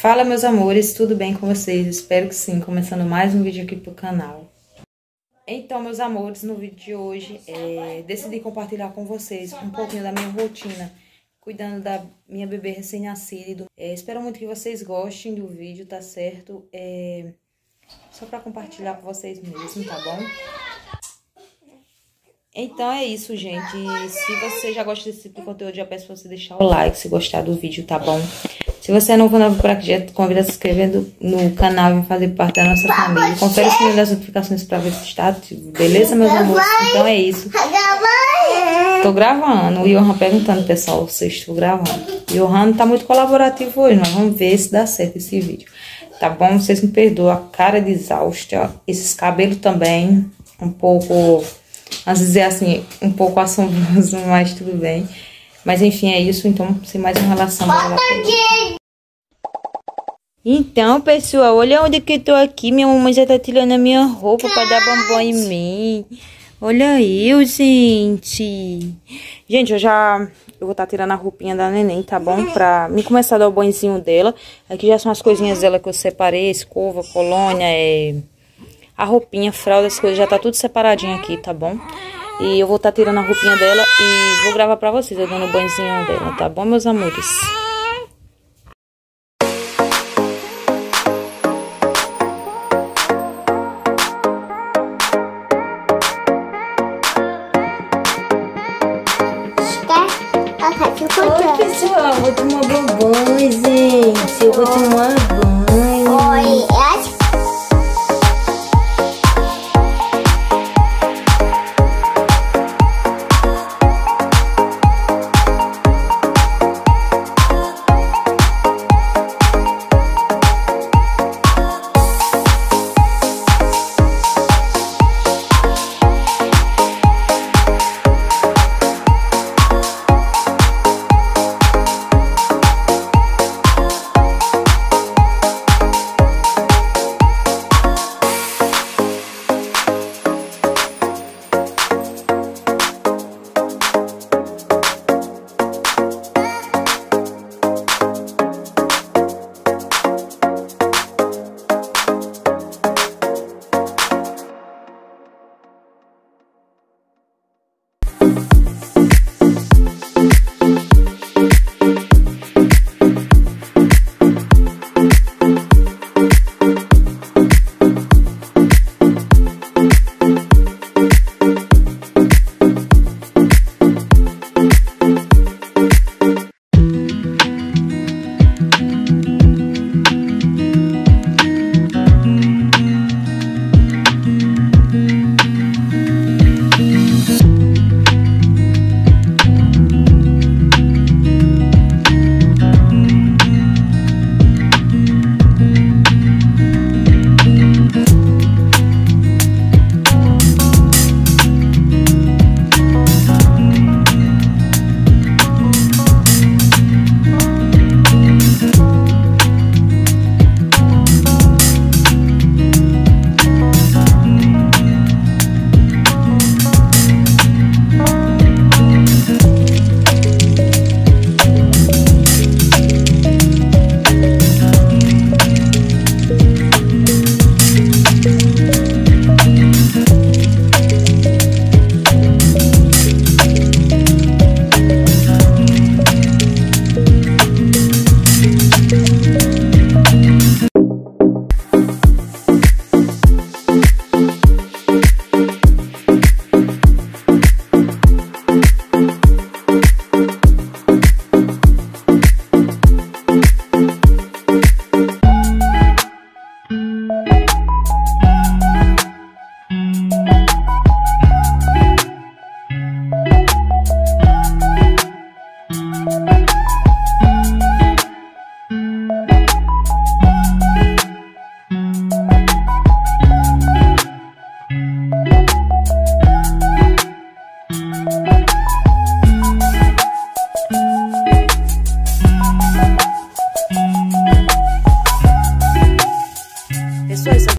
Fala meus amores, tudo bem com vocês? Espero que sim, começando mais um vídeo aqui pro canal. Então meus amores, no vídeo de hoje, é, decidi compartilhar com vocês um pouquinho da minha rotina cuidando da minha bebê recém-nascida. É, espero muito que vocês gostem do vídeo, tá certo? É, só pra compartilhar com vocês mesmo, tá bom? Então é isso, gente. Se você já gosta desse tipo de conteúdo, já peço pra você deixar o like se gostar do vídeo, tá bom? Se você é novo, novo por aqui, já convido a se inscrever no canal e fazer parte da nossa família. Confere o sininho das notificações pra ver se está ativo. Beleza, meus amores? Então é isso. Tô gravando. O Johan perguntando, pessoal, se estou gravando. O Johan tá muito colaborativo hoje, mas vamos ver se dá certo esse vídeo. Tá bom? Vocês me perdoam a cara de exausta. Esses cabelos também, um pouco Vamos dizer assim, um pouco assombroso, mas tudo bem. Mas enfim, é isso. Então, sem mais uma relação. Então, pessoal, olha onde que eu tô aqui. Minha mamãe já tá tirando a minha roupa pra dar bombom em mim. Olha eu, gente. Gente, eu já... Eu vou estar tá tirando a roupinha da neném, tá bom? Pra me começar a dar o banhozinho dela. Aqui já são as coisinhas dela que eu separei. Escova, colônia, é a roupinha, fralda, as coisas, já tá tudo separadinho aqui, tá bom? E eu vou estar tá tirando a roupinha dela e vou gravar pra vocês, eu dando banhozinho dela, tá bom, meus amores?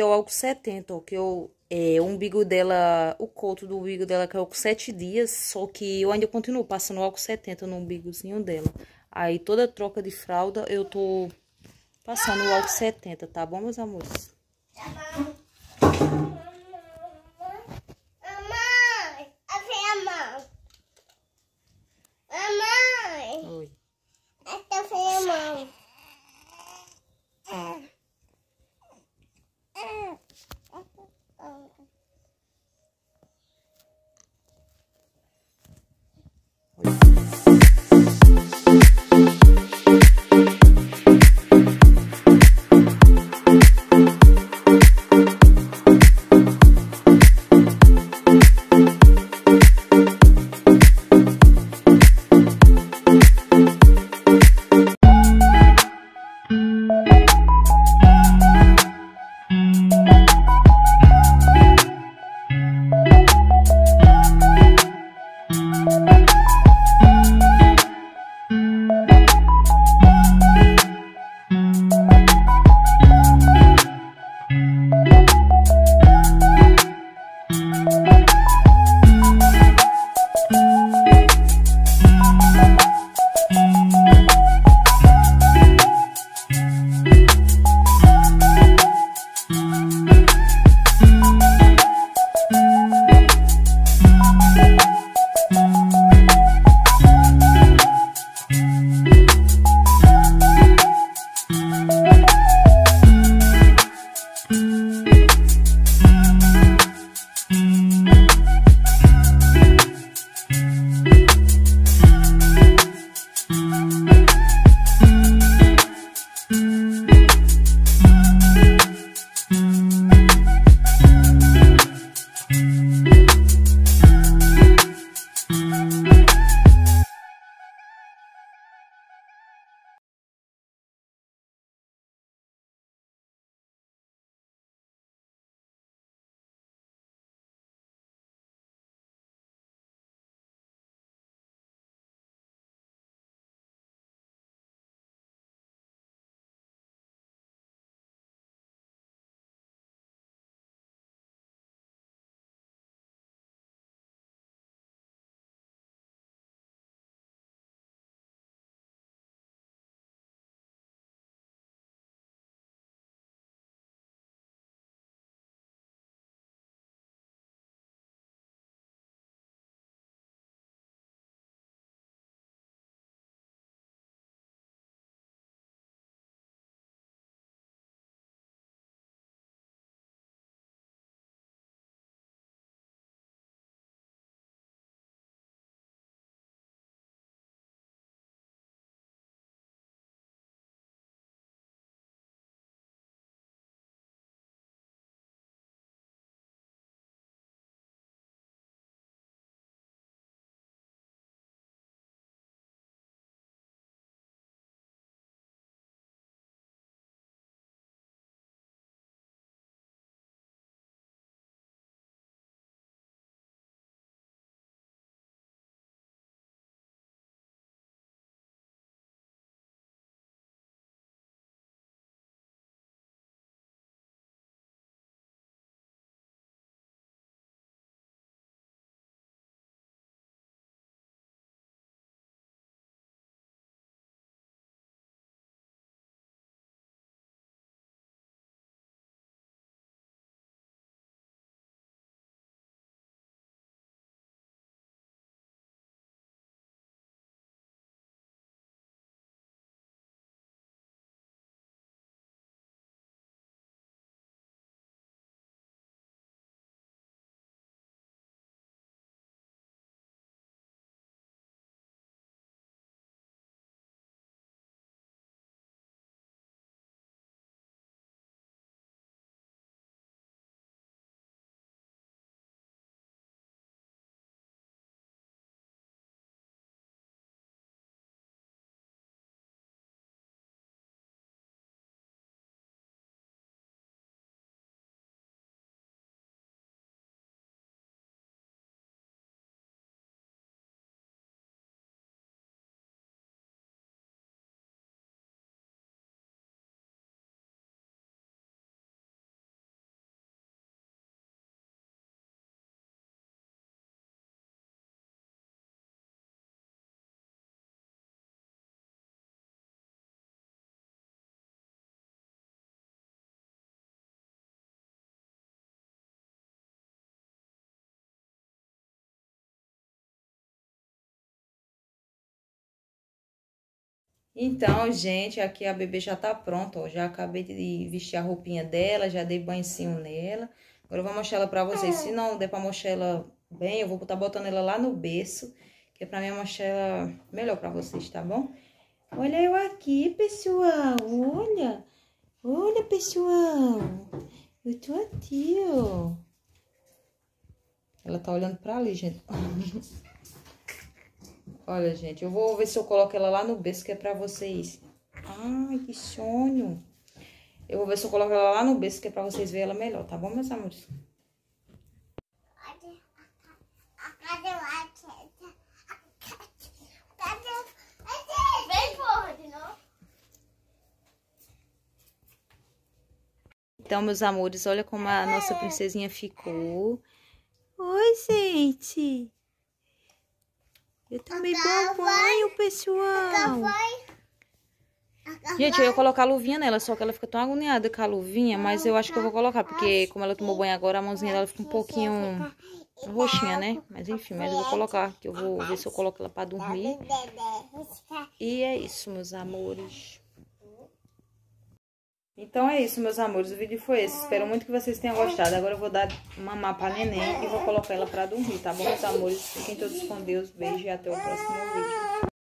É o álcool 70, que eu, é, o umbigo dela, o coto do umbigo dela caiu com 7 dias, só que eu ainda continuo passando álcool 70 no umbigozinho dela. Aí toda troca de fralda eu tô Passando o álcool 70, tá bom, meus amores? Tá bom. Então, gente, aqui a bebê já tá pronta, ó. Já acabei de vestir a roupinha dela, já dei banhozinho nela. Agora eu vou mostrar ela pra vocês. Se não der pra mostrar ela bem, eu vou estar botando ela lá no berço, que é pra mim mostrar ela melhor pra vocês, tá bom? Olha eu aqui, pessoal, olha. Olha, pessoal. Eu tô aqui, ó. Ela tá olhando pra ali, gente. Olha, gente, eu vou ver se eu coloco ela lá no berço, que é pra vocês. Ai, que sonho. Eu vou ver se eu coloco ela lá no berço, que é pra vocês verem ela melhor, tá bom, meus amores? Então, meus amores, olha como a nossa princesinha ficou. Oi, gente. Eu tomei bom banho, pessoal. Gente, eu ia colocar a luvinha nela, só que ela fica tão agoniada com a luvinha, mas eu acho que eu vou colocar, porque como ela tomou banho agora, a mãozinha dela fica um pouquinho roxinha, né? Mas enfim, mas eu vou colocar, que eu vou ver se eu coloco ela pra dormir. E é isso, meus amores. Então é isso, meus amores. O vídeo foi esse. Espero muito que vocês tenham gostado. Agora eu vou dar mamar pra neném e vou colocar ela pra dormir, tá bom, meus amores? Fiquem todos com Deus. Beijo e até o próximo vídeo.